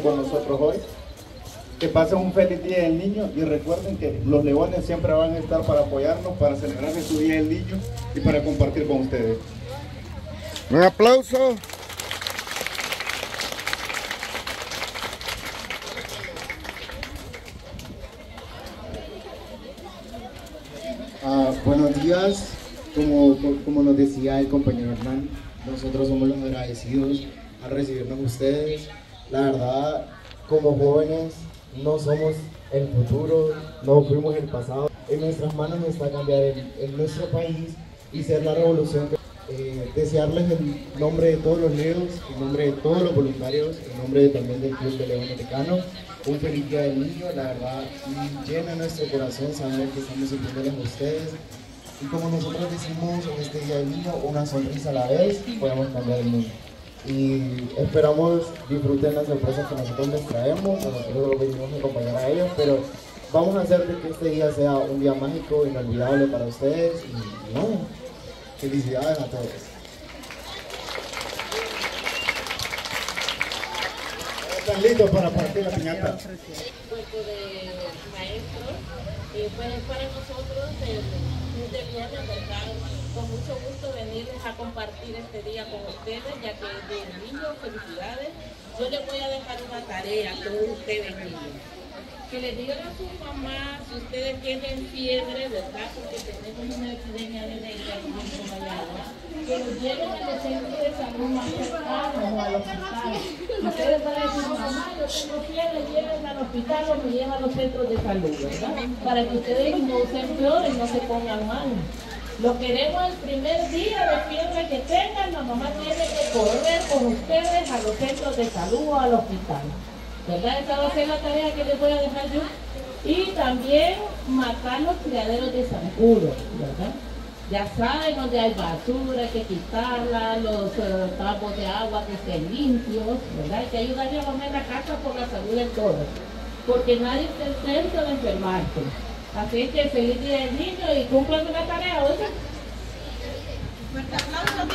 aquí con nosotros hoy. Que pasen un feliz Día del Niño y recuerden que los leones siempre van a estar para apoyarnos, para celebrar su Día del Niño y para compartir con ustedes. Un aplauso. Ah, buenos días, como, como nos decía el compañero Hernán, nosotros somos los agradecidos al recibirnos ustedes. La verdad, como jóvenes, no somos el futuro, no fuimos el pasado. En nuestras manos está cambiar en, nuestro país y ser la revolución. Eh, desearles en nombre de todos los leos, en nombre de todos los voluntarios, en nombre también del Club de León Mexicano, un feliz día del niño, la verdad llena nuestro corazón saber que estamos sintiéndoles a ustedes y como nosotros decimos en este día del niño, una sonrisa a la vez, podemos cambiar el mundo y esperamos disfruten las sorpresas que nosotros les traemos, nosotros venimos a acompañar a ellos, pero vamos a hacer de que este día sea un día mágico, inolvidable para ustedes y no, felicidades a todos. ¿Están listos para partir la piñata? Cuerpo de maestros, y pues para nosotros de Viernes, ¿verdad? con mucho gusto venirles a compartir este día con ustedes, ya que es de niños, felicidades. Yo les voy a dejar una tarea a todos ustedes niños. Que le digan a sus mamás si ustedes tienen fiebre, ¿verdad? Porque tenemos una epidemia de dengue que los lleven a los de salud más cercanos o al hospital. Ustedes van a decir, mamá, yo tengo fiebre, lleven al hospital o a los centros de salud, ¿verdad? Para que ustedes no se empeoren, no se pongan mal. Lo queremos el primer día de fiebre que tengan, la mamá tiene que correr con ustedes a los centros de salud o al hospital. ¿Verdad? Esa va a ser la tarea que les voy a dejar yo. Y también matar los criaderos de zancudo, ¿verdad? Ya saben dónde hay basura, hay que quitarla, los uh, de agua que estén limpios, ¿verdad? Hay que ayudarle a en la casa por la salud de todos. Porque nadie está exento de enfermarse. Así que feliz día del niño y cumplan la tarea, oiga. Fuerte aplauso,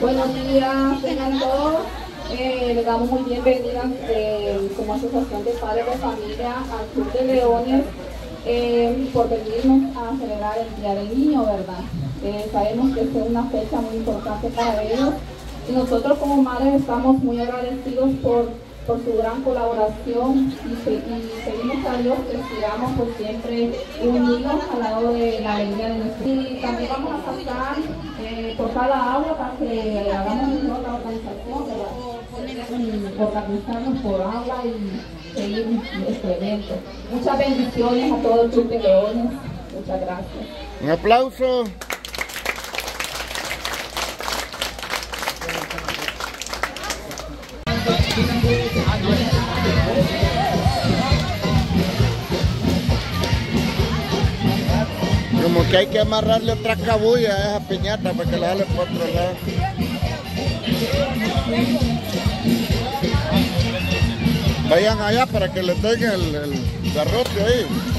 Buenos días, todos. Eh, le damos muy bienvenida eh, como asociación de padres de familia al Club de Leones eh, por venirnos a celebrar el Día del Niño, ¿verdad? Eh, sabemos que es una fecha muy importante para ellos nosotros como madres estamos muy agradecidos por por su gran colaboración y, pedimos a Dios que sigamos por siempre unidos al lado de la alegría de nuestro Y también vamos a pasar eh, por cada aula para que hagamos la organización, y organizarnos por aula y seguir este evento. Muchas bendiciones a todo el de Leones. Muchas gracias. Un aplauso. Que hay que amarrarle otra cabulla a esa piñata para que la jale por otro lado. Vayan allá para que le tengan el, el garrote ahí.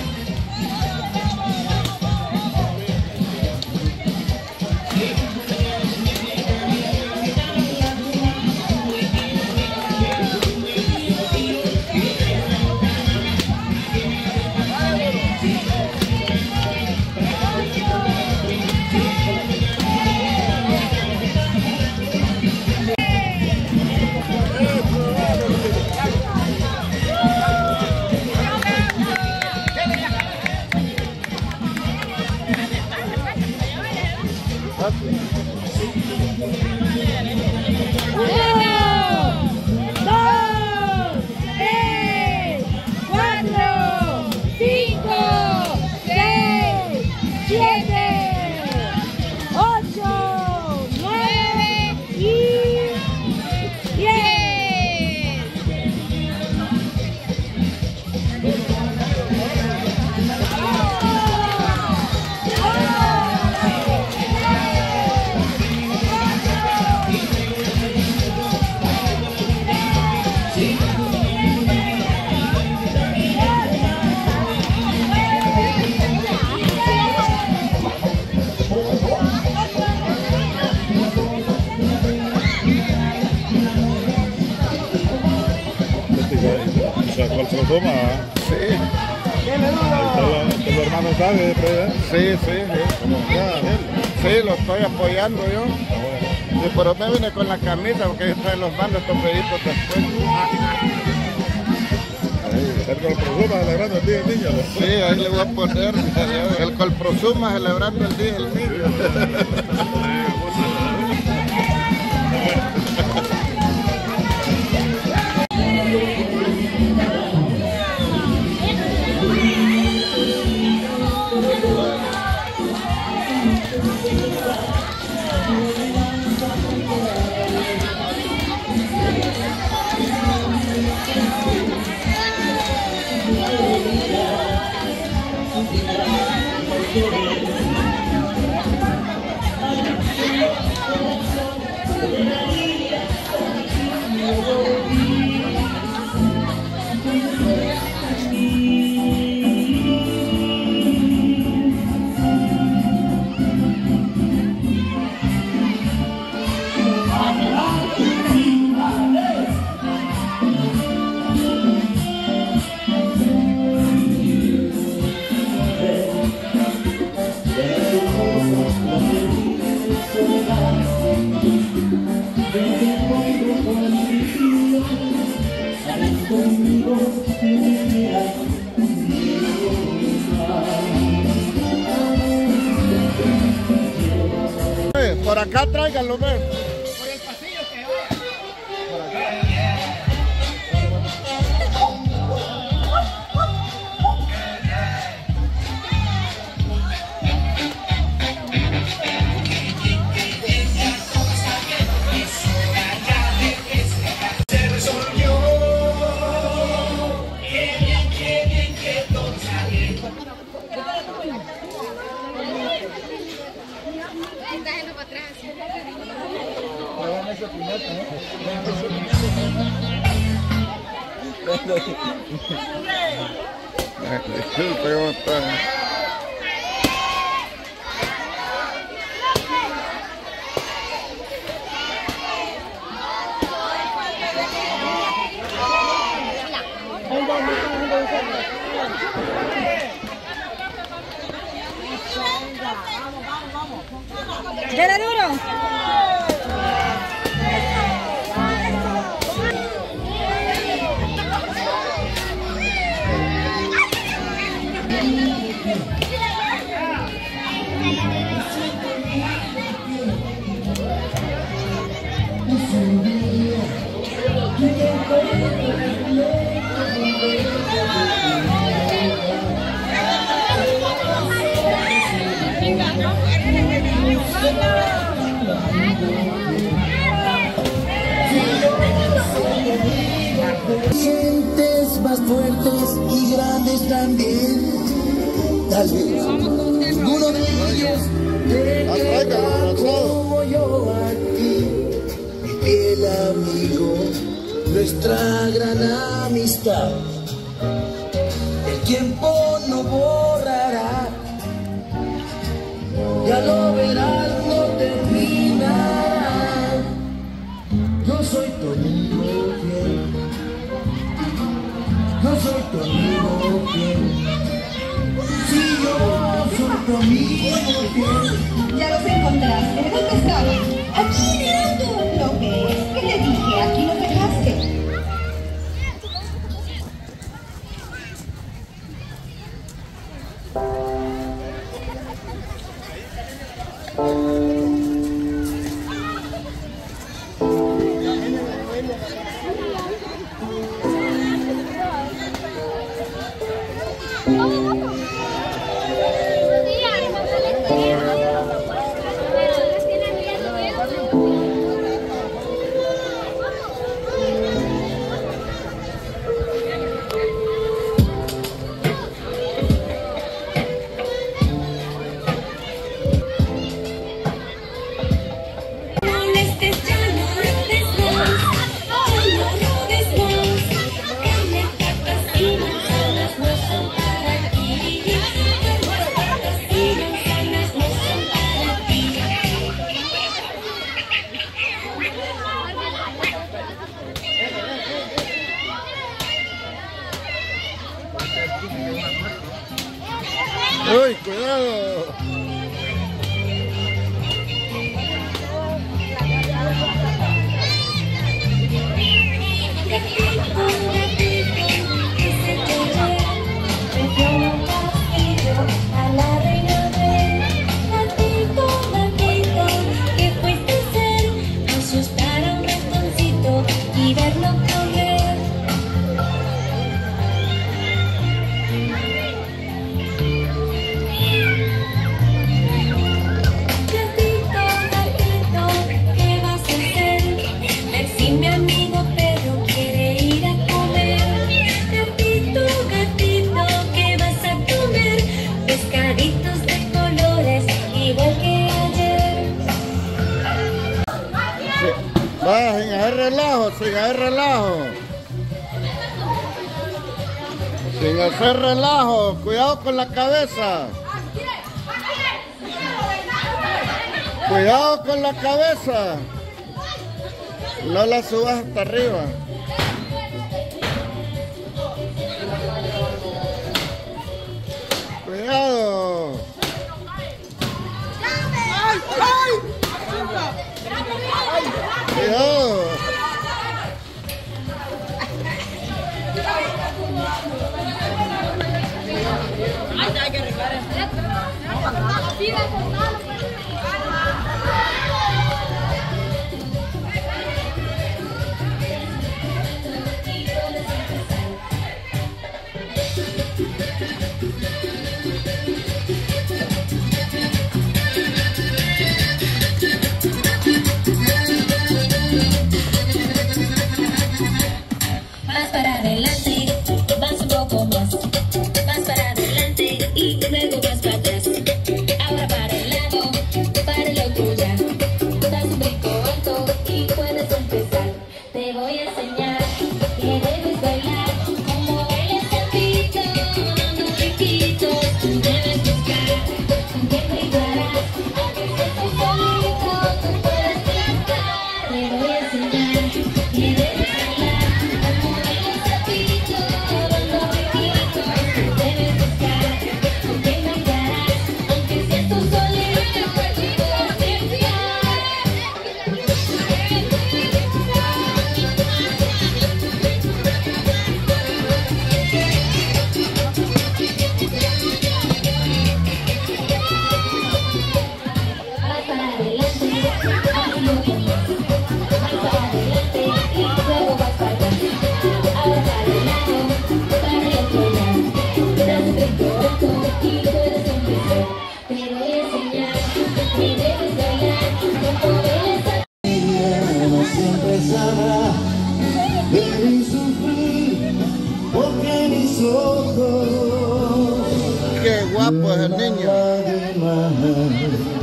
Sí, lo estoy apoyando yo. Sí, pero me vine con la camisa porque ellos traen los bandos estos peditos después. El Prosuma celebrando el día del niño. Sí, ahí le voy a poner el Colprosuma celebrando el Día del Niño. Eh, Por acá tráiganlo, ve. Disculpe, ¿cómo está? ¡Dale duro! Sientes más fuertes y grandes también. Tal de Ah, queda como yo a ti, mi fiel amigo, nuestra gran amistad. El tiempo no borrará, ya lo verás, Ya los encontraste. Dónde estaban? Aquí mirando. ¿Lo ves? ¿Qué le dije? Aquí los dejaste. Oh! ¡Uy, cuidado! Hacer relajo, cuidado con la cabeza. Cuidado con la cabeza. No la subas hasta arriba. Lágrimas.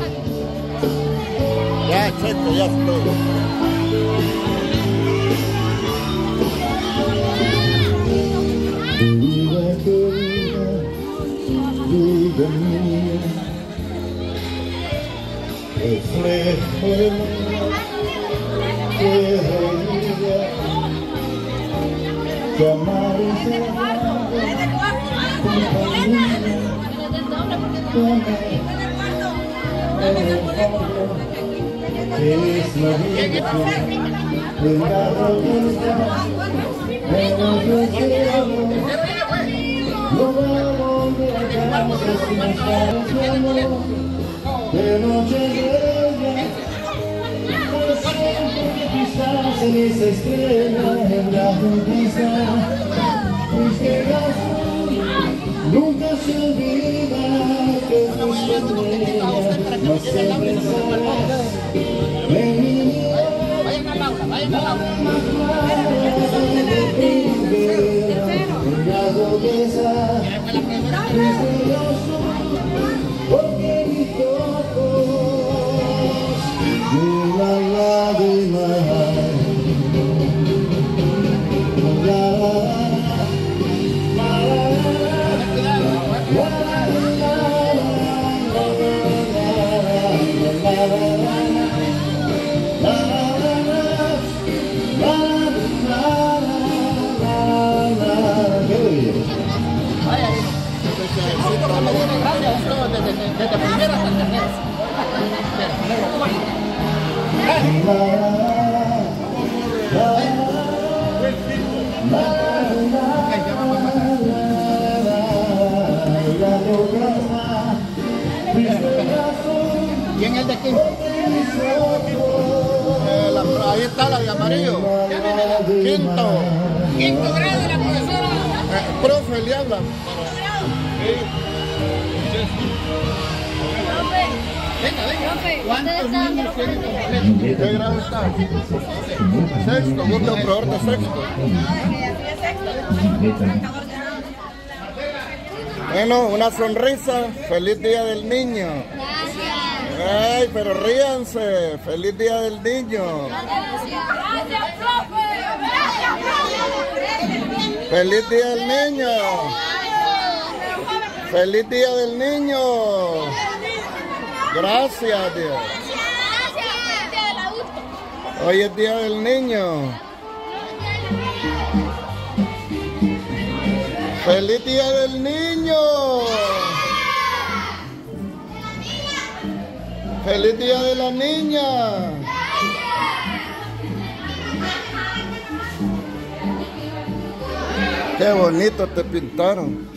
Ya, checo, ya estoy. Vida querida, vida mía, reflejo de vida, que amar y ser es la vida de la robusta, menos deseo. No vamos de casa sin estar amor, de noche llega, por siempre quizás en esa estrella, en la justicia, azul, nunca se olvida que fuiste estrella, no se pensarás en mi belleza, misterioso, porque mis ojos de la lágrima. La, la, ¿Quién es de aquí? Eh, ahí está la de amarillo. Quinto. Quinto grado, la profesora. Eh, profe, le habla. ¿Cuántos niños tienen completo? ¿Qué grado está? Sexto, gusto proveedor de sexto. Bueno, una sonrisa. Feliz día del niño. Gracias. ¡Ey, pero ríanse! ¡Feliz Día del Niño! Gracias, profe. Gracias, profe. ¡Feliz Día del Niño! ¡Feliz Día del Niño! Gracias, Dios. Hoy es Día del Niño. ¡Feliz Día del Niño! ¡Feliz Día de la Niña! ¡Qué bonito te pintaron!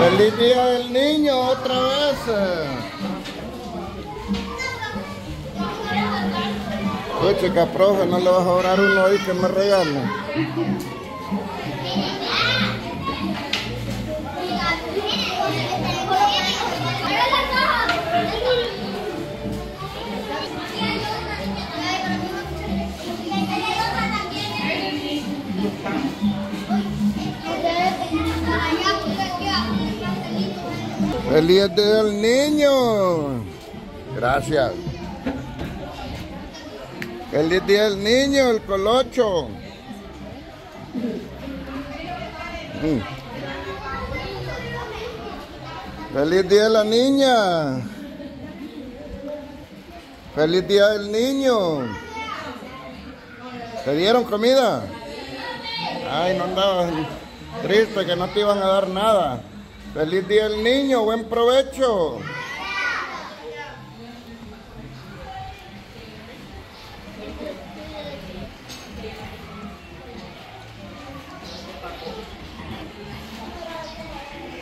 ¡Feliz Día del Niño otra vez! Oye, chica, profe, ¿no le vas a orar uno ahí que me regale? ¡Feliz Día del Niño! Gracias. ¡Feliz Día del Niño, el colocho! Mm. ¡Feliz Día de la Niña! ¡Feliz Día del Niño! ¿Te dieron comida? Ay, no andabas triste que no te iban a dar nada. ¡Feliz Día del Niño! ¡Buen provecho!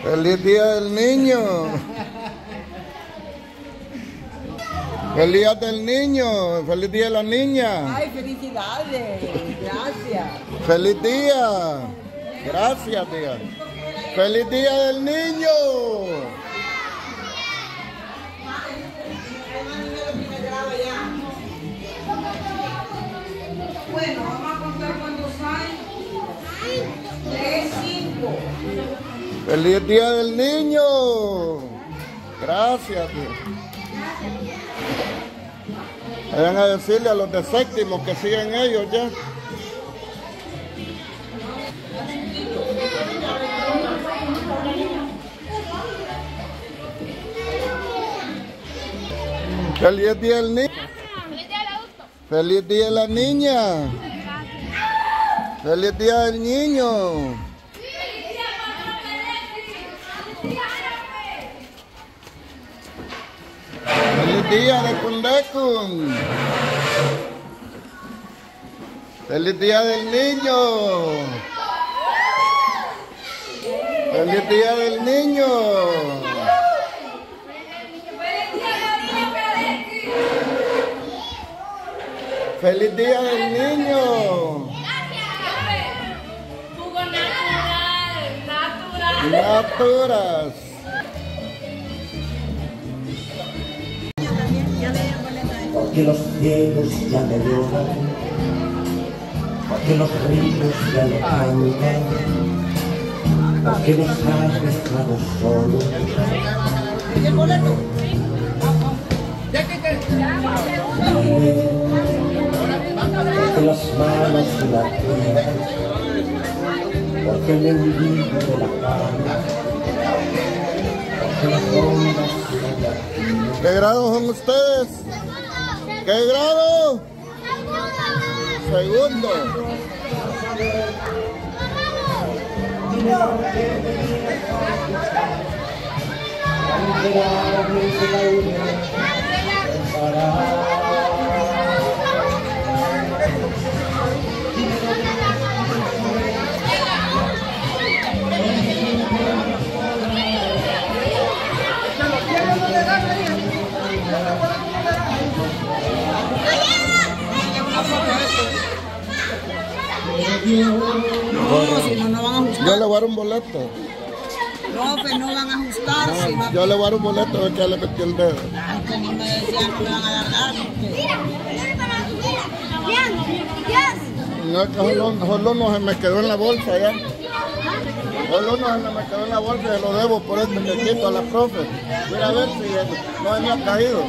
¡Feliz Día del Niño! ¡Feliz Día del Niño! ¡Feliz Día de la Niña! Ay, felicidades. Gracias. ¡Feliz día! Gracias, tía. ¡Feliz Día del Niño! Bueno, vamos a contar cuántos hay. Tres, cinco. ¡Feliz Día del Niño! Gracias. Vayan a decirle a los de séptimo que sigan ellos ya. ¡Feliz Día del Niño! Feliz Día del adulto. ¡Feliz Día de la Niña! ¡Feliz Día del Niño! ¡Feliz Día de Cundecun! ¡Feliz Día del Niño! ¡Feliz Día del Niño! ¡Feliz Día del Niño! Jugo natural, natural. Naturas. porque los cielos ya me lloran, porque los ríos ya me cantan, porque nos has dejado solos. Porque las manos de la tierra, porque me de la cama, porque las ondas de la ¿Qué grado son ustedes? ¿Qué grado? Segundo. No, si no, no van a Yo le voy a dar un boleto. Profe, no van a ajustarse. No, yo le voy a dar un boleto de que le metió el dedo. Ay, como me decían que me van a dar algo. No, es que solo, solo uno se me quedó en la bolsa ya. Solo uno se me quedó en la bolsa y se lo debo por este que quito a la profe. Voy a ver si no venía caído.